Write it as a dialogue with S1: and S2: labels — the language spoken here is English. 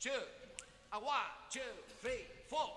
S1: two, a one, two, three, four.